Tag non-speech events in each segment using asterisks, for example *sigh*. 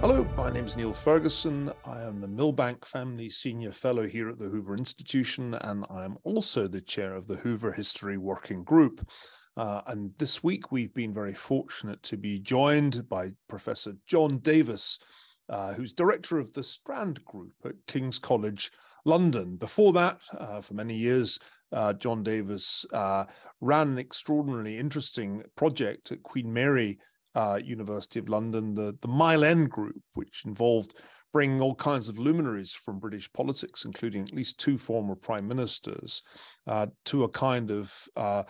Hello, my name is Niall Ferguson. I am the Milbank Family Senior Fellow here at the Hoover Institution, and I am also the chair of the Hoover History Working Group. Uh, and this week we've been very fortunate to be joined by Professor Jon Davis, uh, who's director of the Strand Group at King's College London. Before that, uh, for many years, uh, Jon Davis uh, ran an extraordinarily interesting project at Queen Mary uh, University of London, the, the Mile End Group, which involved bringing all kinds of luminaries from British politics, including at least two former prime ministers, uh, to a kind of uh,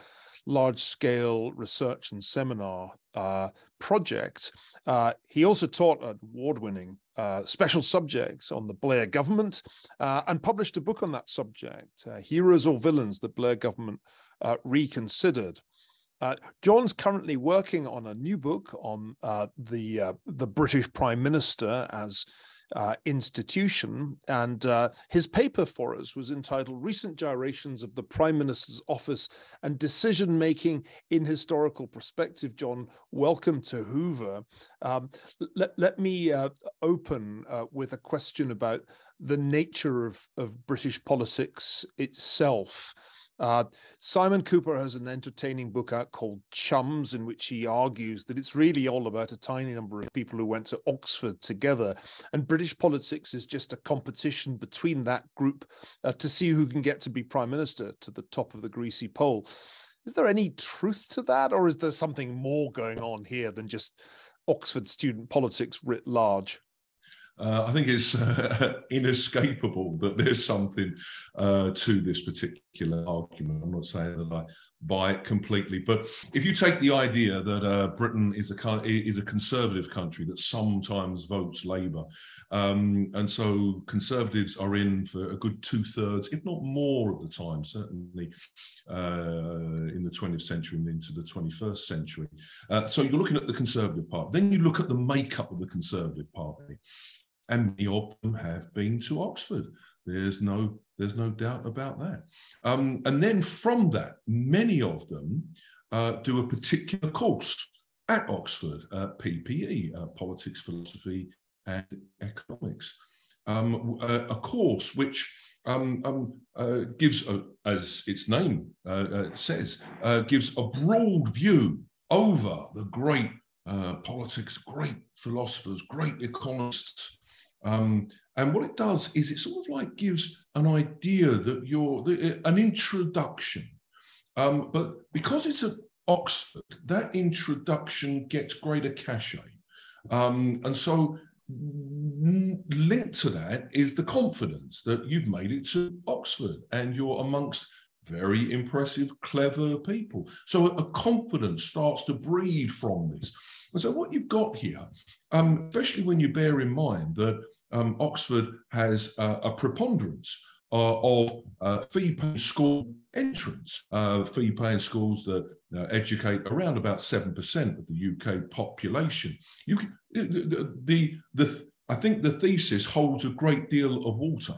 large scale research and seminar uh, project. Uh, he also taught an award winning uh, special subject on the Blair government uh, and published a book on that subject Heroes or Villains, the Blair government reconsidered. Uh, Jon's currently working on a new book on uh, the uh, the British Prime Minister as uh, institution, and uh, his paper for us was entitled "Recent Gyrations of the Prime Minister's Office and Decision Making in Historical Perspective." Jon, welcome to Hoover. Um, let let me uh, open with a question about the nature of of British politics itself. Uh, Simon Kuper has an entertaining book out called Chums, in which he argues that it's really all about a tiny number of people who went to Oxford together. And British politics is just a competition between that group uh, to see who can get to be prime minister to the top of the greasy pole. Is there any truth to that, or is there something more going on here than just Oxford student politics writ large? Uh, I think it's uh, *laughs* inescapable that there's something uh, to this particular argument. I'm not saying that I buy it completely, but if you take the idea that uh, Britain is a is a conservative country that sometimes votes Labour, um, and so Conservatives are in for a good two thirds, if not more, of the time, certainly uh, in the 20th century and into the 21st century. Uh, so you're looking at the Conservative Party. Then you look at the makeup of the Conservative Party and many of them have been to Oxford. There's no, there's no doubt about that. Um, and then from that, many of them uh, do a particular course at Oxford, uh, PPE, uh, Politics, Philosophy, and Economics. Um, a, a, course which um, um uh, gives, as its name uh, uh, says, gives a broad view over the great politics, great philosophers, great economists um, and what it does is it sort of like gives an idea that you're an introduction. Um, but because it's at Oxford, that introduction gets greater cachet. Um, and so linked to that is the confidence that you've made it to Oxford and you're amongst very impressive, clever people. So a confidence starts to breed from this. And so what you've got here, um, especially when you bear in mind that um, Oxford has uh, a preponderance uh, of uh, fee-paying school entrants, uh, fee-paying schools that uh, educate around about 7% of the UK population. You can, the, the, the, I think the thesis holds a great deal of water.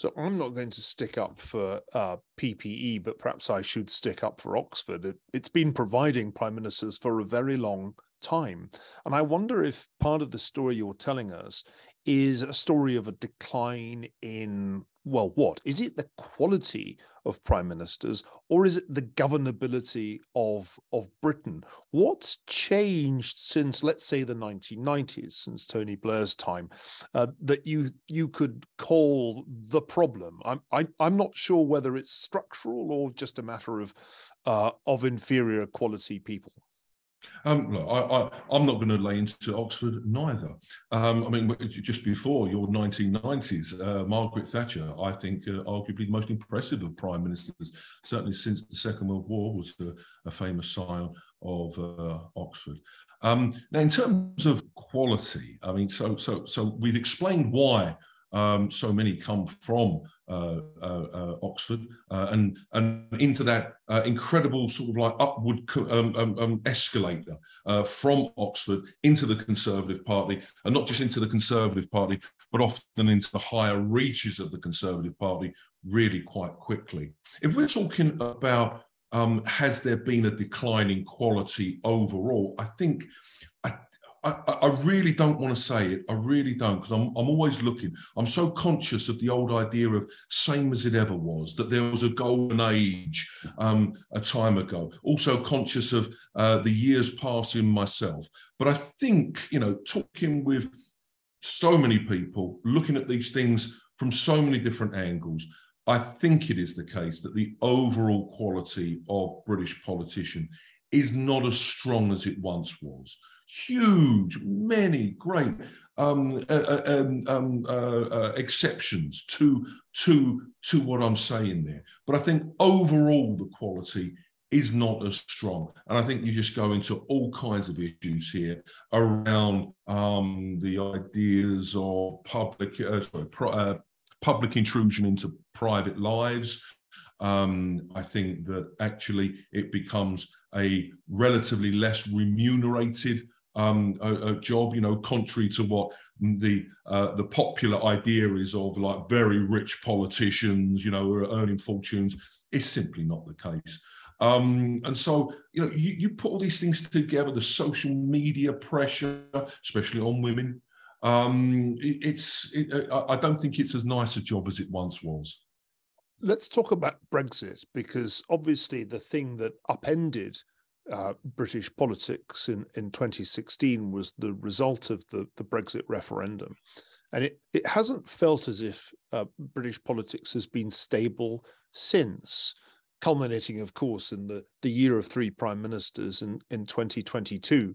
So I'm not going to stick up for uh, PPE, but perhaps I should stick up for Oxford. It, it's been providing prime ministers for a very long time. And I wonder if part of the story you're telling us is a story of a decline in well what? Is it the quality of prime ministers or is it the governability of of britain? What's changed since let's say the 1990s since tony blair's time uh, that you you could call the problem? I'm I, am i am not sure whether it's structural or just a matter of uh, of inferior quality people um, look, I, am not going to lay into Oxford neither. Um, I mean, just before your 1990s, uh, Margaret Thatcher, I think, uh, arguably the most impressive of prime ministers, certainly since the Second World War, was a, a famous scion of uh, Oxford. Um, now, in terms of quality, I mean, so so so we've explained why um, so many come from Oxford and and into that incredible sort of like upward um, um, um, escalator from Oxford into the Conservative Party, and not just into the Conservative Party, but often into the higher reaches of the Conservative Party really quite quickly. If we're talking about um, has there been a decline in quality overall, I think I, I, really don't want to say it. I really don't, because I'm, I'm always looking. I'm so conscious of the old idea of same as it ever was, that there was a golden age um, a time ago. Also conscious of uh, the years passing myself. But I think, you know, talking with so many people, looking at these things from so many different angles, I think it is the case that the overall quality of British politician is not as strong as it once was huge, many great um, uh, uh, um, um, uh, uh, exceptions to, to, to what I'm saying there. But I think overall the quality is not as strong. And I think you just go into all kinds of issues here around um, the ideas of public, uh, sorry, uh, public intrusion into private lives. Um, I think that actually it becomes a relatively less remunerated um, a, a, job, you know, contrary to what the uh, the popular idea is of like very rich politicians, you know, who are earning fortunes, is simply not the case. Um, and so, you know, you, you put all these things together, the social media pressure, especially on women. Um, it, it's, it, I don't think it's as nice a job as it once was. Let's talk about Brexit because obviously the thing that upended uh, British politics in, in 2016 was the result of the, the Brexit referendum. And it, it hasn't felt as if uh, British politics has been stable since, culminating, of course, in the, the year of three prime ministers in, in 2022.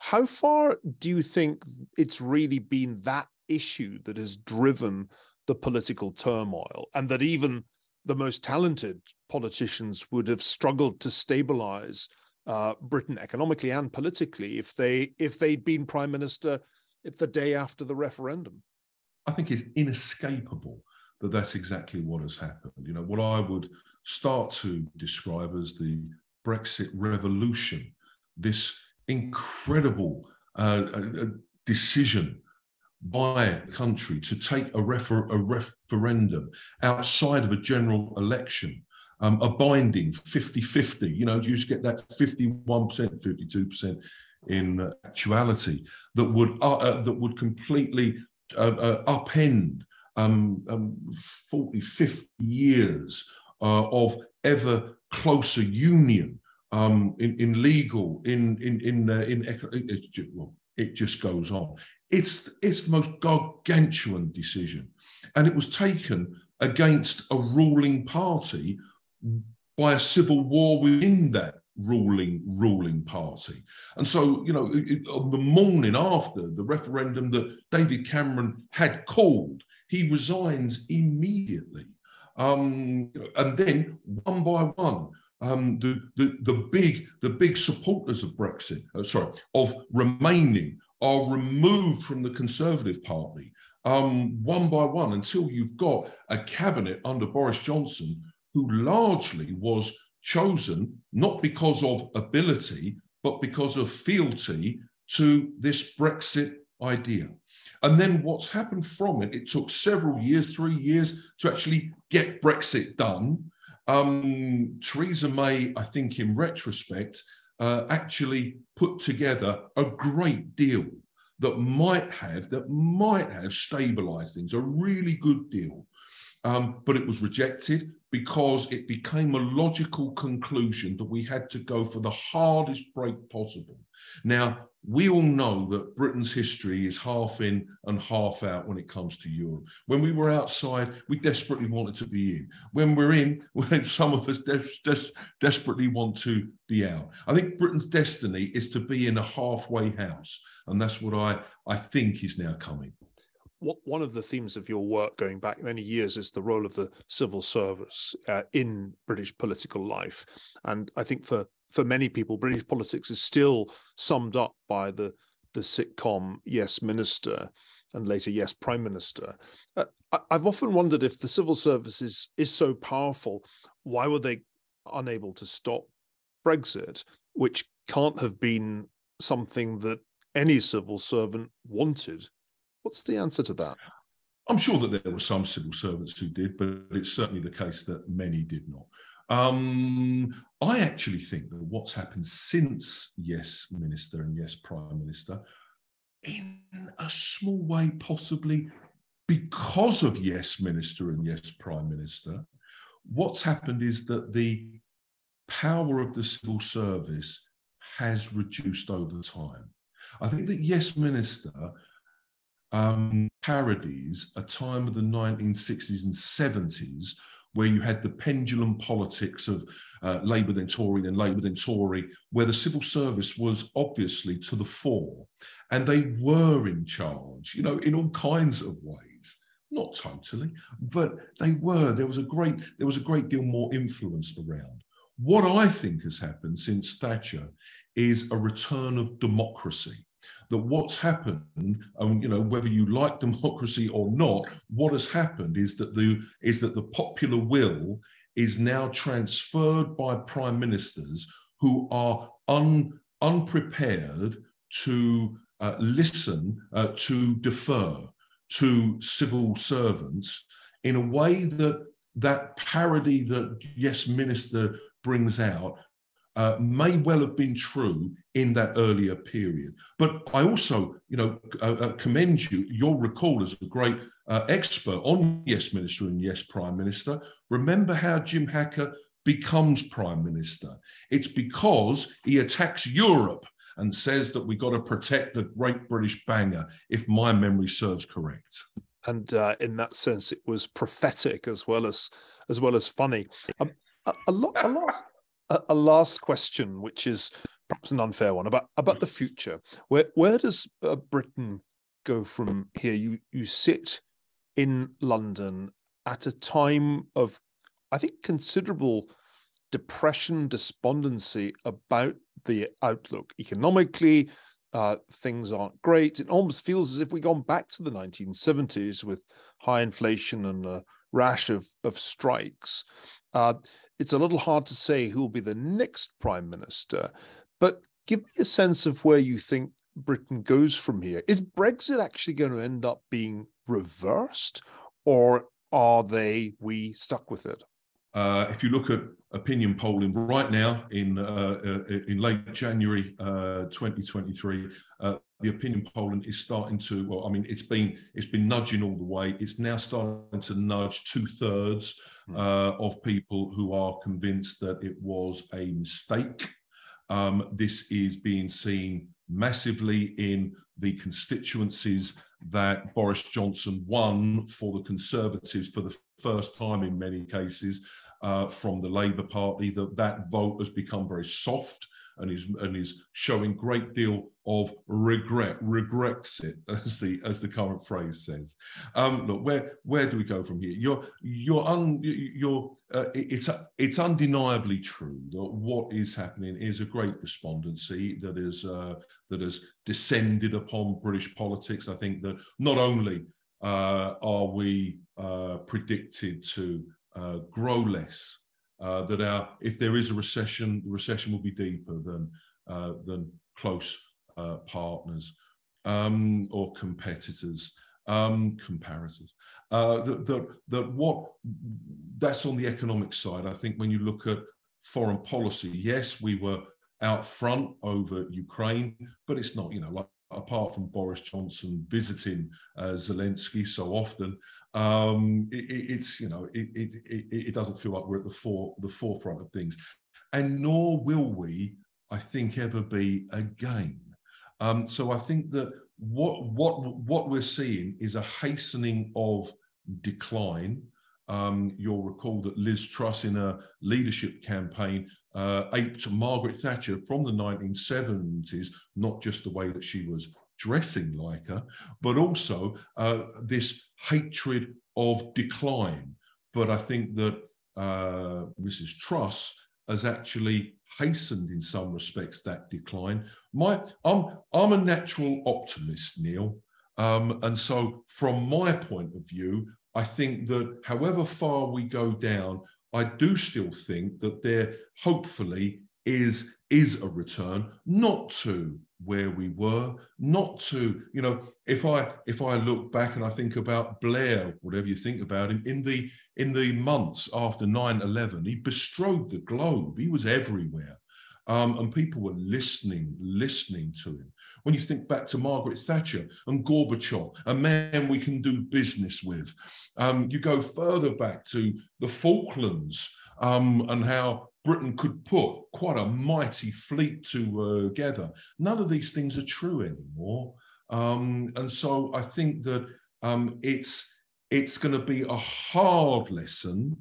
How far do you think it's really been that issue that has driven the political turmoil and that even the most talented politicians would have struggled to stabilize uh, Britain economically and politically if they if they'd been prime minister if the day after the referendum. I think it's inescapable that that's exactly what has happened. You know what I would start to describe as the Brexit revolution, this incredible uh, uh, decision by a country to take a, refer- a referendum outside of a general election um, a binding 50-50. You know, you just get that 51%, 52% in actuality that would uh, uh, that would completely uh, uh upend um, um, 40, 50 years uh, of ever closer union um, in, in legal, in in in uh, in, it, well, it just goes on. It's it's the most gargantuan decision, and it was taken against a ruling party by a civil war within that ruling ruling party. And so, you know, it, on the morning after the referendum that David Cameron had called, he resigns immediately. Um, and then one by one, um, the, the, the big the big supporters of Brexit, uh, sorry, of remaining are removed from the Conservative Party um, one by one until you've got a cabinet under Boris Johnson who largely was chosen not because of ability, but because of fealty to this Brexit idea. And then what's happened from it, it took several years, three years to actually get Brexit done. Um, Theresa May, I think, in retrospect, uh, actually put together a great deal that might have that might have stabilized things, a really good deal. Um, but it was rejected because it became a logical conclusion that we had to go for the hardest break possible. Now, we all know that Britain's history is half in and half out when it comes to Europe. When we were outside, we desperately wanted to be in. When we're in, *laughs* when some of us des- des- desperately want to be out. I think Britain's destiny is to be in a halfway house, and that's what I, I think is now coming one of the themes of your work going back many years is the role of the civil service uh, in British political life. And I think for, for many people, British politics is still summed up by the, the sitcom Yes Minister and later Yes Prime Minister. Uh, I, I've often wondered if the civil service is, is so powerful, why were they unable to stop Brexit, which can't have been something that any civil servant wanted What's the answer to that? I'm sure that there were some civil servants who did, but it's certainly the case that many did not. Um, I actually think that what's happened since Yes Minister and Yes Prime Minister in a small way, possibly because of Yes Minister and Yes Prime Minister, what's happened is that the power of the civil service has reduced over time. I think that Yes Minister um, parodies a time of the 1960s and 70s where you had the pendulum politics of uh, Labour then Tory, then Labour then Tory, where the civil service was obviously to the fore, and they were in charge, you know, in all kinds of ways. Not totally, but they were. There was a great, there was a great deal more influence around. What I think has happened since Thatcher is a return of democracy that what's happened, um, you know, whether you like *laughs* democracy or not, what has happened is that the is that the popular will is now transferred by prime ministers who are un, unprepared to uh, listen, uh, to defer to civil servants in a way that that parody that yes minister brings out uh, may well have been true in that earlier period. But I also, you know, uh, uh, commend you. You'll recall as a great uh, expert on Yes Minister and Yes Prime Minister. Remember how Jim Hacker becomes Prime Minister? It's because he attacks Europe and says that we got to protect the great British banger, if my memory serves correct. And uh, in that sense, it was prophetic as well as as well as funny. Um, a, a, lot, a lot a, a last question, which is perhaps an unfair one about about the future. Where where does uh, Britain go from here? You you sit in London at a time of, I think, considerable depression, despondency about the outlook economically. Uh, things aren't great. It almost feels as if we've gone back to the 1970s with high inflation and a rash of, of strikes. Uh, it's a little hard to say who will be the next prime minister, but give me a sense of where you think Britain goes from here. Is Brexit actually going to end up being reversed, or are they we stuck with it? Uh, if you look at opinion polling right now in uh, uh in late January uh, 2023, uh, the opinion polling is starting to. Well, I mean, it's been it's been nudging all the way. It's now starting to nudge two thirds hmm. uh, of people who are convinced that it was a mistake. Um, this is being seen massively in the constituencies that Boris Johnson won for the Conservatives for the first time in many cases uh, from the Labour Party, that that vote has become very soft and is and showing great deal of regret, regrets it, *laughs* as the as the current phrase says. Um, look, where where do we go from here? You're you're un, you're uh, it's it's undeniably true that what is happening is a great despondency that is uh, that has descended upon British politics. I think that not only uh, are we uh, predicted to uh, grow less uh, that our if there is a recession, the recession will be deeper than uh, than close uh, partners um, or competitors, um, comparators. Uh, that, that that what that's on the economic side. I think when you look at foreign policy, yes, we were out front over Ukraine, but it's not you know like apart from Boris Johnson visiting uh, Zelensky so often, um, it, it's you know it, it, it doesn't feel like we're at the fore the forefront of things, and nor will we, I think, ever be again. Um, so I think that what what what we're seeing is a hastening of decline. Um, you'll recall that Liz Truss, in a leadership campaign, uh, aped Margaret Thatcher from the 1970s, not just the way that she was dressing like her, but also uh, this hatred of decline. But I think that uh, Mrs. Truss has actually hastened in some respects that decline. My, I'm, I'm a natural optimist, Niall. Um, and so, from my point of view, I think that however far we go down, I do still think that there hopefully is is a return, not to where we were, not to, you know, if I if I look back and I think about Blair, whatever you think about him, in the in the months after 9-11, he bestrode the globe. He was everywhere. Um, and people were listening, listening to him. When you think back to Margaret Thatcher and Gorbachev, a man we can do business with, um, you go further back to the Falklands um, and how Britain could put quite a mighty fleet together. None of these things are true anymore. Um, and so I think that um, it's it's going to be a hard lesson,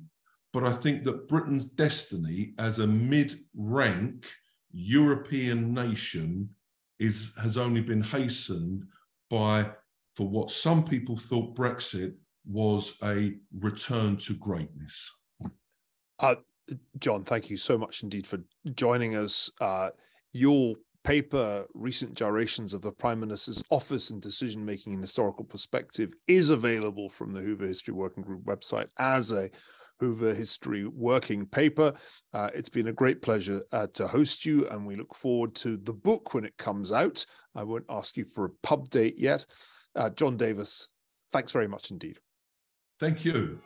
but I think that Britain's destiny as a mid-rank European nation is has only been hastened by for what some people thought Brexit was a return to greatness. Uh, Jon, thank you so much indeed for joining us. Uh, your paper, Recent Gyrations of the Prime Minister's Office and Decision Making in Historical Perspective, is available from the Hoover History Working Group website as a Hoover History Working Paper. Uh, it's been a great pleasure uh, to host you, and we look forward to the book when it comes out. I won't ask you for a pub date yet. Uh, Jon Davis, thanks very much indeed. Thank you.